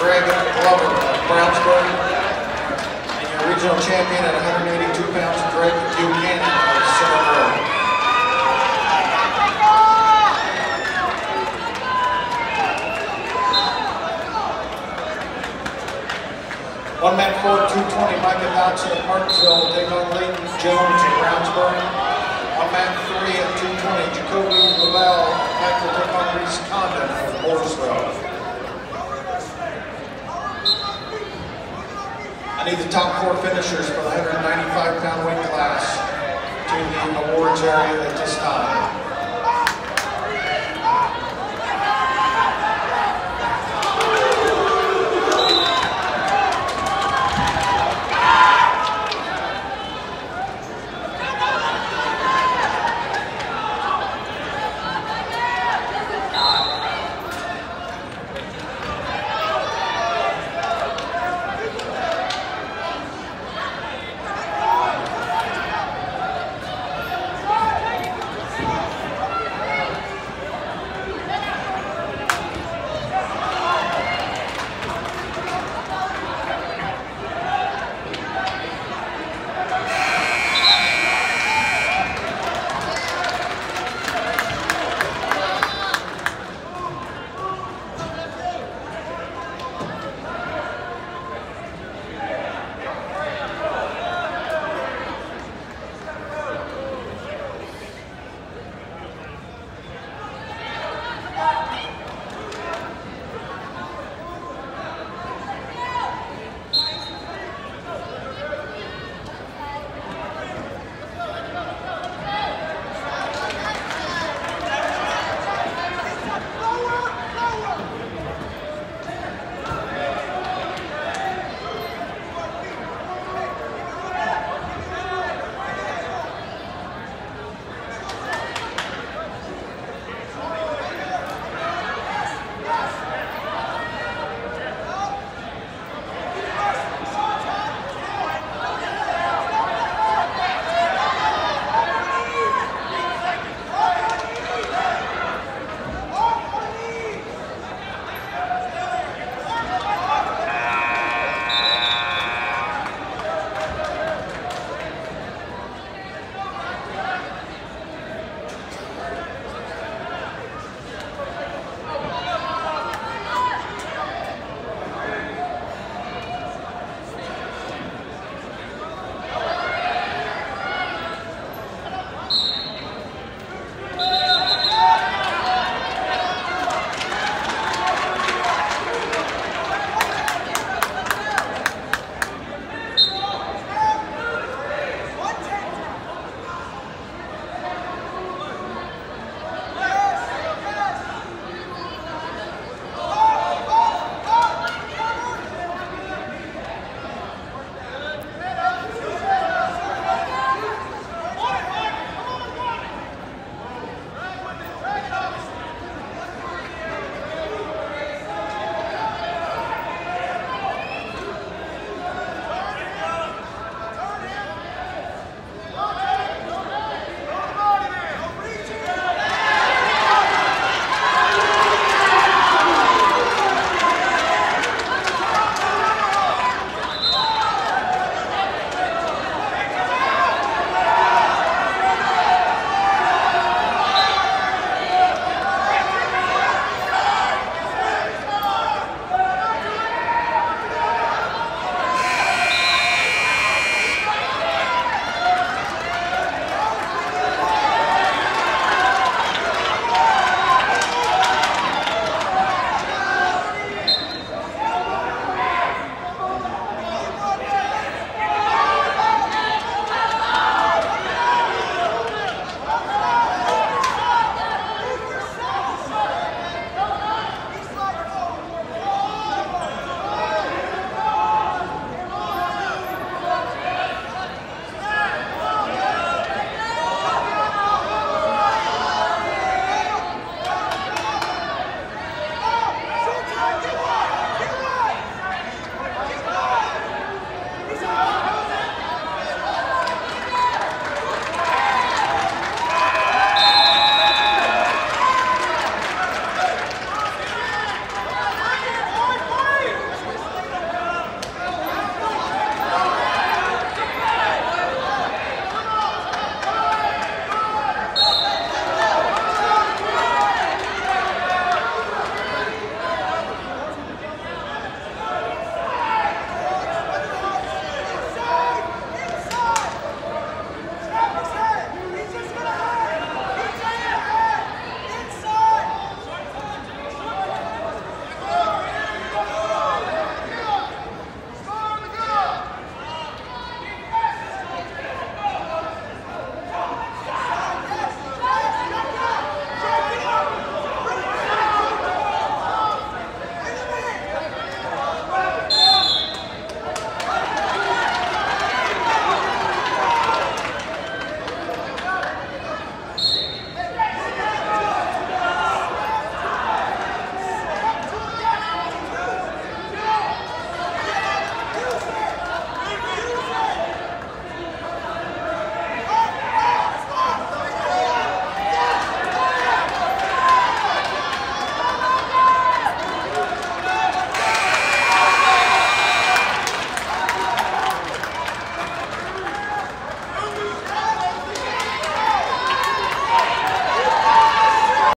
Greg Glover of uh, Brownsburg. And your regional champion at 182 pounds, Greg Buchanan uh, of Centerville. One man forward, 220, Micah Dodson of Martinsville will take on Leighton Jones of Brownsburg. One man three at 220, Jacoby I need the top four finishers for the 195 pound weight class to the awards area at this time.